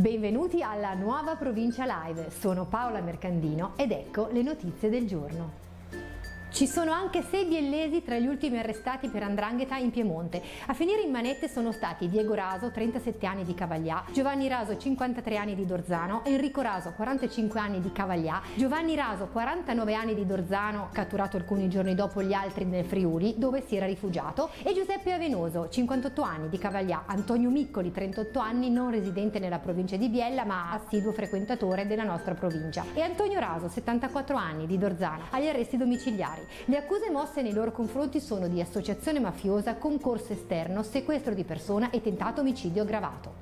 Benvenuti alla nuova provincia live, sono Paola Mercandino ed ecco le notizie del giorno. Ci sono anche sei biellesi tra gli ultimi arrestati per andrangheta in Piemonte. A finire in manette sono stati Diego Raso, 37 anni di Cavaglià, Giovanni Raso, 53 anni di Dorzano, Enrico Raso, 45 anni di Cavaglià, Giovanni Raso, 49 anni di Dorzano, catturato alcuni giorni dopo gli altri nel Friuli, dove si era rifugiato, e Giuseppe Avenoso, 58 anni di Cavaglià, Antonio Miccoli, 38 anni, non residente nella provincia di Biella, ma assiduo frequentatore della nostra provincia, e Antonio Raso, 74 anni di Dorzano, agli arresti domiciliari. Le accuse mosse nei loro confronti sono di associazione mafiosa, concorso esterno, sequestro di persona e tentato omicidio aggravato.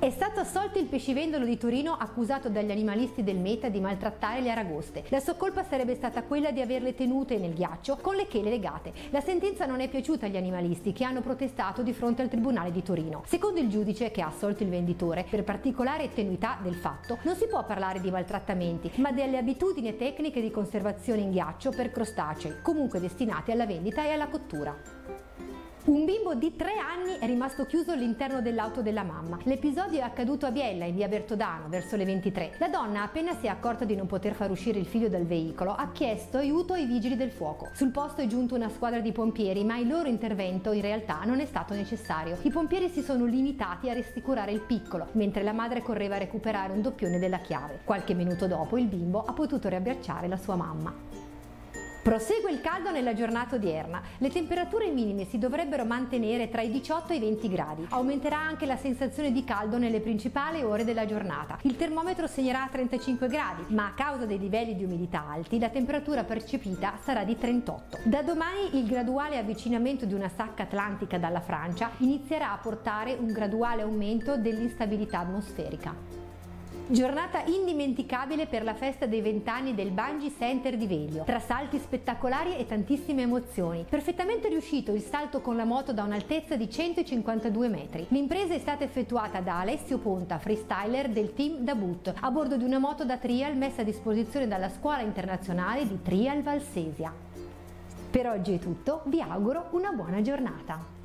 È stato assolto il pescivendolo di Torino accusato dagli animalisti del Meta di maltrattare le aragoste. La sua colpa sarebbe stata quella di averle tenute nel ghiaccio con le chele legate. La sentenza non è piaciuta agli animalisti che hanno protestato di fronte al Tribunale di Torino. Secondo il giudice che ha assolto il venditore, per particolare tenuità del fatto, non si può parlare di maltrattamenti, ma delle abitudini e tecniche di conservazione in ghiaccio per crostacei, comunque destinati alla vendita e alla cottura. Un bimbo di tre anni è rimasto chiuso all'interno dell'auto della mamma. L'episodio è accaduto a Biella, in via Bertodano, verso le 23. La donna, appena si è accorta di non poter far uscire il figlio dal veicolo, ha chiesto aiuto ai vigili del fuoco. Sul posto è giunta una squadra di pompieri, ma il loro intervento in realtà non è stato necessario. I pompieri si sono limitati a rassicurare il piccolo, mentre la madre correva a recuperare un doppione della chiave. Qualche minuto dopo il bimbo ha potuto riabbracciare la sua mamma. Prosegue il caldo nella giornata odierna. Le temperature minime si dovrebbero mantenere tra i 18 e i 20 gradi. Aumenterà anche la sensazione di caldo nelle principali ore della giornata. Il termometro segnerà 35 gradi, ma a causa dei livelli di umidità alti la temperatura percepita sarà di 38. Da domani il graduale avvicinamento di una sacca atlantica dalla Francia inizierà a portare un graduale aumento dell'instabilità atmosferica. Giornata indimenticabile per la festa dei vent'anni del Bungee Center di Veglio, tra salti spettacolari e tantissime emozioni. Perfettamente riuscito il salto con la moto da un'altezza di 152 metri. L'impresa è stata effettuata da Alessio Ponta, freestyler del team Dabut, a bordo di una moto da trial messa a disposizione dalla Scuola Internazionale di Trial Valsesia. Per oggi è tutto, vi auguro una buona giornata.